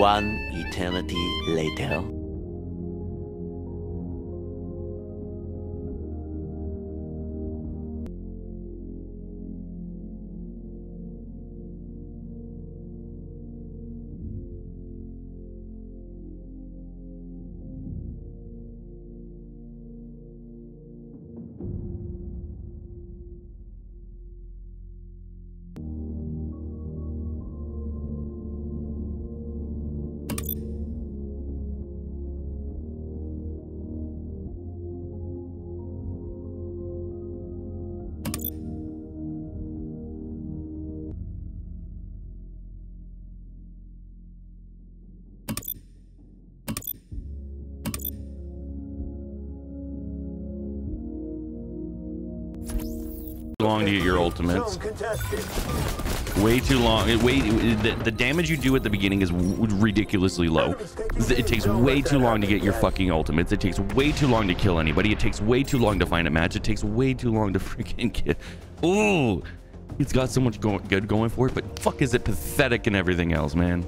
One eternity later. Long to get your ultimates. Way too long. It, way, the, the damage you do at the beginning is ridiculously low. It takes way too long to get your fucking ultimates. It takes way too long to kill anybody. It takes way too long to find a match. It takes way too long to freaking get... Ooh! It's got so much go good going for it, but fuck is it pathetic and everything else, man.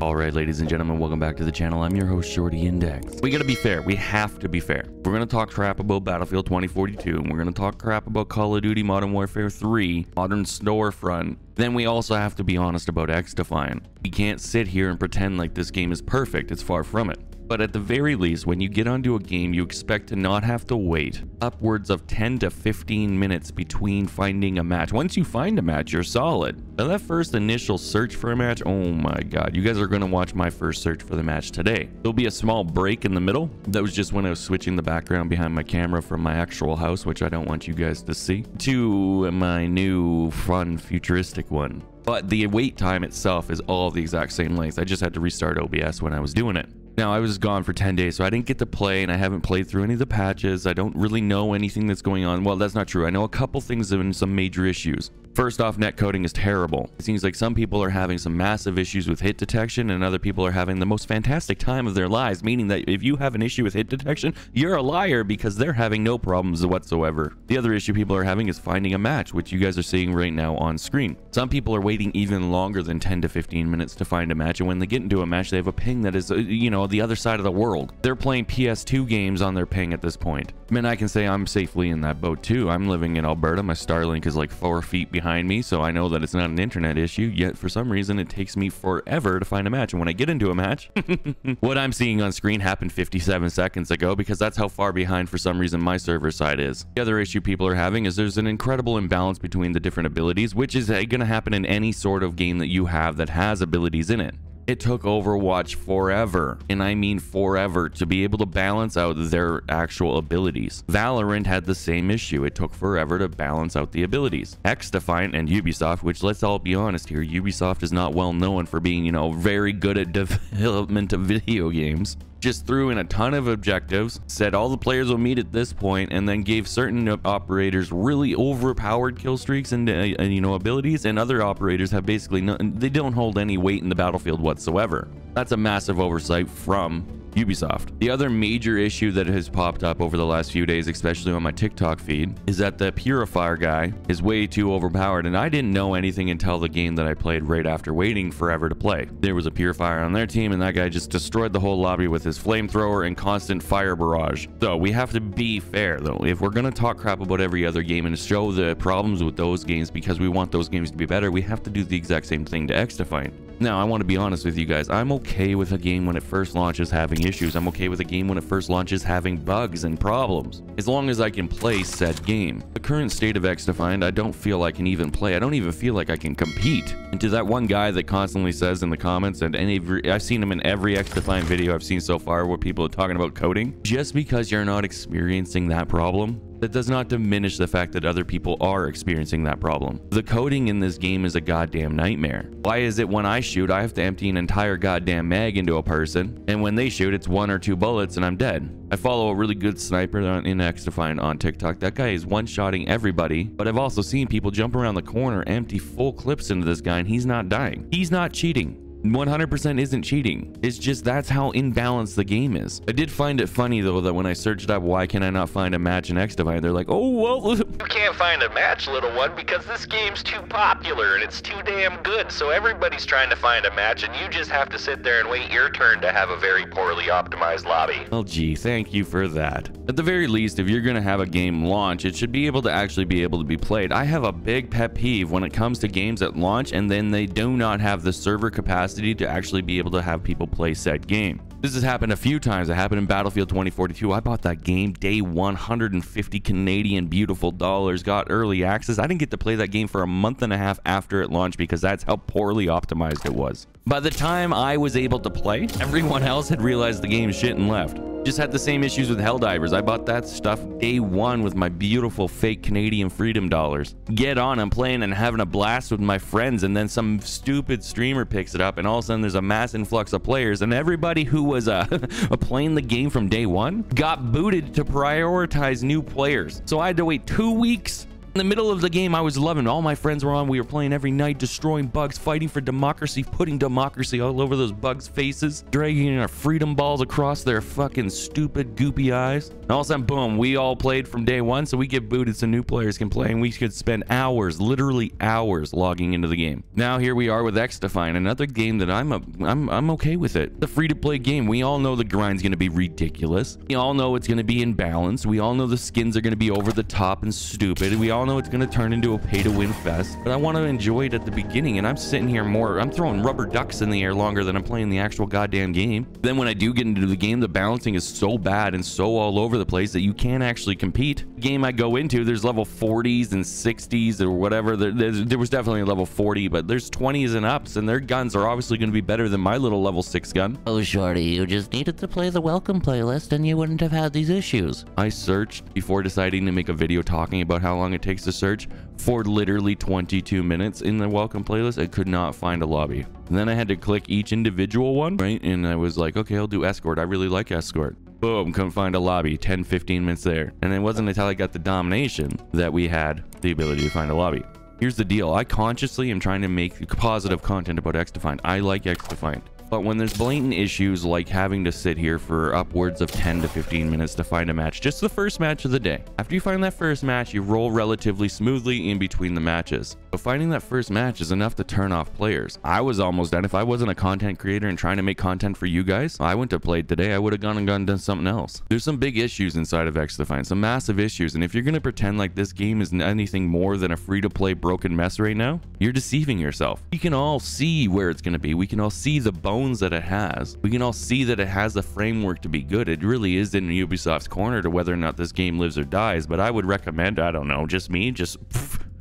All right, ladies and gentlemen, welcome back to the channel. I'm your host, Shorty Index. We gotta be fair. We have to be fair. We're gonna talk crap about Battlefield 2042, and we're gonna talk crap about Call of Duty Modern Warfare 3, Modern Storefront. Then we also have to be honest about XDefiant. We can't sit here and pretend like this game is perfect. It's far from it. But at the very least, when you get onto a game, you expect to not have to wait upwards of 10 to 15 minutes between finding a match. Once you find a match, you're solid. Now that first initial search for a match, oh my god, you guys are going to watch my first search for the match today. There'll be a small break in the middle. That was just when I was switching the background behind my camera from my actual house, which I don't want you guys to see, to my new fun futuristic one. But the wait time itself is all the exact same length. I just had to restart OBS when I was doing it. Now, I was gone for 10 days, so I didn't get to play, and I haven't played through any of the patches. I don't really know anything that's going on. Well, that's not true. I know a couple things and some major issues. First off, net coding is terrible. It seems like some people are having some massive issues with hit detection, and other people are having the most fantastic time of their lives, meaning that if you have an issue with hit detection, you're a liar because they're having no problems whatsoever. The other issue people are having is finding a match, which you guys are seeing right now on screen. Some people are waiting even longer than 10 to 15 minutes to find a match, and when they get into a match, they have a ping that is, uh, you know, the other side of the world. They're playing PS2 games on their ping at this point. I mean, I can say I'm safely in that boat too. I'm living in Alberta. My Starlink is like four feet behind me, so I know that it's not an internet issue. Yet for some reason, it takes me forever to find a match. And when I get into a match, what I'm seeing on screen happened 57 seconds ago because that's how far behind for some reason my server side is. The other issue people are having is there's an incredible imbalance between the different abilities, which is eh, going to happen in any sort of game that you have that has abilities in it. It took Overwatch forever, and I mean forever, to be able to balance out their actual abilities. Valorant had the same issue. It took forever to balance out the abilities. XDefiant and Ubisoft, which let's all be honest here, Ubisoft is not well known for being, you know, very good at development of video games just threw in a ton of objectives, said all the players will meet at this point, and then gave certain operators really overpowered kill streaks and, uh, you know abilities, and other operators have basically no, they don't hold any weight in the battlefield whatsoever. That's a massive oversight from Ubisoft. The other major issue that has popped up over the last few days, especially on my TikTok feed, is that the Purifier guy is way too overpowered, and I didn't know anything until the game that I played right after waiting forever to play. There was a Purifier on their team, and that guy just destroyed the whole lobby with his flamethrower and constant fire barrage. So we have to be fair, though. If we're gonna talk crap about every other game and show the problems with those games because we want those games to be better, we have to do the exact same thing to XDefiant. Now, I want to be honest with you guys. I'm okay with a game when it first launches having issues. I'm okay with a game when it first launches having bugs and problems, as long as I can play said game. The current state of XDefiant, I don't feel I can even play. I don't even feel like I can compete. And to that one guy that constantly says in the comments, and any, I've seen him in every XDefiant video I've seen so far where people are talking about coding, just because you're not experiencing that problem that does not diminish the fact that other people are experiencing that problem. The coding in this game is a goddamn nightmare. Why is it when I shoot, I have to empty an entire goddamn mag into a person, and when they shoot, it's one or two bullets and I'm dead? I follow a really good sniper on in XDefiant on TikTok. That guy is one-shotting everybody, but I've also seen people jump around the corner, empty full clips into this guy, and he's not dying. He's not cheating. 100% isn't cheating. It's just that's how imbalanced the game is. I did find it funny though that when I searched up why can I not find a match in X XDefiant, they're like, oh well. You can't find a match, little one, because this game's too popular and it's too damn good. So everybody's trying to find a match, and you just have to sit there and wait your turn to have a very poorly optimized lobby. Well, gee, thank you for that. At the very least, if you're going to have a game launch, it should be able to actually be able to be played. I have a big pet peeve when it comes to games at launch and then they do not have the server capacity to actually be able to have people play said game. This has happened a few times. It happened in Battlefield 2042. I bought that game day 150 Canadian beautiful dollars, got early access. I didn't get to play that game for a month and a half after it launched because that's how poorly optimized it was. By the time I was able to play, everyone else had realized the game shit and left. Just had the same issues with Helldivers. I bought that stuff day one with my beautiful fake Canadian freedom dollars. Get on, I'm playing and having a blast with my friends, and then some stupid streamer picks it up, and all of a sudden there's a mass influx of players, and everybody who was uh, playing the game from day one got booted to prioritize new players. So I had to wait two weeks in the middle of the game, I was loving. All my friends were on. We were playing every night, destroying bugs, fighting for democracy, putting democracy all over those bugs' faces, dragging our freedom balls across their fucking stupid, goopy eyes. And all of a sudden, boom, we all played from day one, so we get booted so new players can play, and we could spend hours, literally hours, logging into the game. Now here we are with XDefiant, another game that I'm a, I'm I'm okay with it. The free-to-play game. We all know the grind's gonna be ridiculous. We all know it's gonna be imbalanced. We all know the skins are gonna be over the top and stupid. We all know it's going to turn into a pay to win fest, but I want to enjoy it at the beginning. And I'm sitting here more, I'm throwing rubber ducks in the air longer than I'm playing the actual goddamn game. Then when I do get into the game, the balancing is so bad and so all over the place that you can't actually compete. The game I go into, there's level 40s and 60s or whatever. There, there was definitely a level 40, but there's 20s and ups, and their guns are obviously going to be better than my little level 6 gun. Oh, Shorty, you just needed to play the welcome playlist and you wouldn't have had these issues. I searched before deciding to make a video talking about how long it takes to search for literally 22 minutes in the welcome playlist. I could not find a lobby. And then I had to click each individual one, right? And I was like, okay, I'll do escort. I really like escort. Boom, couldn't find a lobby. 10, 15 minutes there. And it wasn't until I got the domination that we had the ability to find a lobby. Here's the deal. I consciously am trying to make positive content about XDefiant. I like XDefiant. But when there's blatant issues like having to sit here for upwards of 10 to 15 minutes to find a match, just the first match of the day. After you find that first match, you roll relatively smoothly in between the matches. But finding that first match is enough to turn off players. I was almost done. If I wasn't a content creator and trying to make content for you guys, I went to play today. I would have gone and gone and done something else. There's some big issues inside of XDefiant, some massive issues. And if you're going to pretend like this game is anything more than a free-to-play broken mess right now, you're deceiving yourself. We can all see where it's going to be. We can all see the bones that it has. We can all see that it has the framework to be good. It really is in Ubisoft's corner to whether or not this game lives or dies. But I would recommend, I don't know, just me, just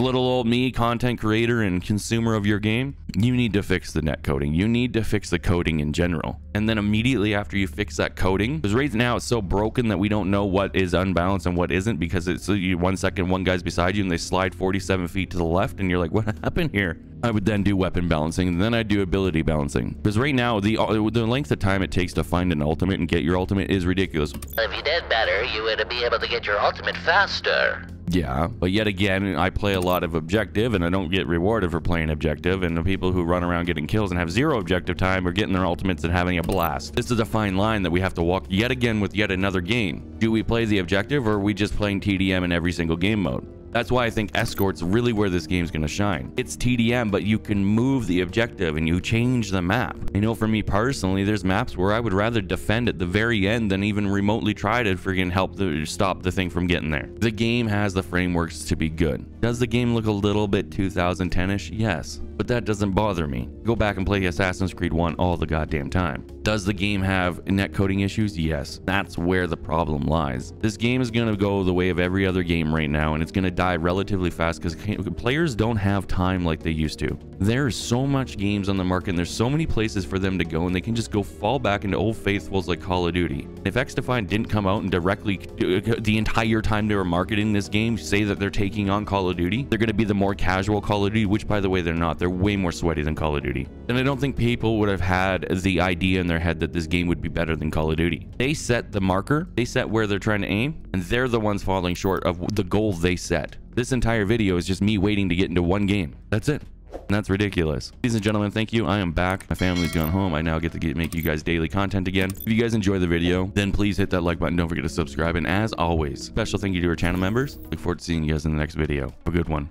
little old me, content creator and consumer of your game, you need to fix the net coding. You need to fix the coding in general. And then immediately after you fix that coding, because right now it's so broken that we don't know what is unbalanced and what isn't because it's you, one second one guy's beside you and they slide 47 feet to the left and you're like, what happened here? I would then do weapon balancing and then I do ability balancing. Because right now the uh, the length of time it takes to find an ultimate and get your ultimate is ridiculous. If you did better, you would be able to get your ultimate faster. Yeah, but yet again, I play a lot of objective and I don't get rewarded for playing objective. And the people who run around getting kills and have zero objective time are getting their ultimates and having a blast. This is a fine line that we have to walk yet again with yet another game. Do we play the objective or are we just playing TDM in every single game mode? That's why I think Escort's really where this game's to shine. It's TDM, but you can move the objective and you change the map. You know, for me personally, there's maps where I would rather defend at the very end than even remotely try to freaking help the, stop the thing from getting there. The game has the frameworks to be good. Does the game look a little bit 2010-ish? Yes but that doesn't bother me. Go back and play Assassin's Creed 1 all the goddamn time. Does the game have net coding issues? Yes. That's where the problem lies. This game is going to go the way of every other game right now, and it's going to die relatively fast because players don't have time like they used to. There's so much games on the market, and there's so many places for them to go, and they can just go fall back into old faithfuls like Call of Duty. If XDefiant didn't come out and directly, uh, the entire time they were marketing this game, say that they're taking on Call of Duty, they're going to be the more casual Call of Duty, which by the way, they're not. They're way more sweaty than Call of Duty. And I don't think people would have had the idea in their head that this game would be better than Call of Duty. They set the marker, they set where they're trying to aim, and they're the ones falling short of the goal they set. This entire video is just me waiting to get into one game. That's it. And that's ridiculous. Ladies and gentlemen, thank you. I am back. My family's gone home. I now get to get, make you guys daily content again. If you guys enjoy the video, then please hit that like button. Don't forget to subscribe. And as always, special thank you to our channel members. Look forward to seeing you guys in the next video. Have a good one.